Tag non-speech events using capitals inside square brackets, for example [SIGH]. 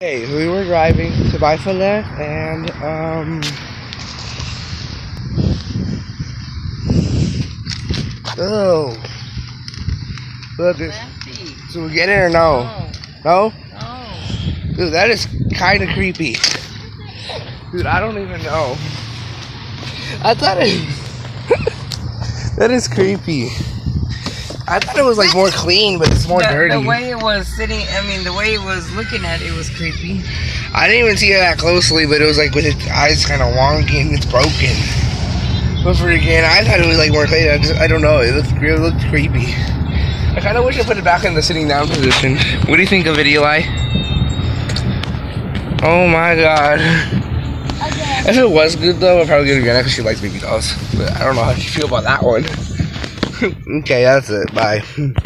Hey, we were driving to Bifala and um Oh Look it's, Lefty. so we get in or no? No. No? No. Dude, that is kinda creepy. Dude, I don't even know. I thought it [LAUGHS] That is creepy. I thought it was like more clean, but it's more the, dirty. The way it was sitting, I mean, the way it was looking at it was creepy. I didn't even see it that closely, but it was like with its eyes kind of wonky and it's broken. But for again, I thought it was like more clean. I, just, I don't know. It looked, it looked creepy. I kind of wish I put it back in the sitting down position. What do you think of it, Eli? Oh my god. If it was good though, I'd probably get it again because she likes baby dolls. But I don't know how she feel about that one. [LAUGHS] okay, that's it. Bye. [LAUGHS]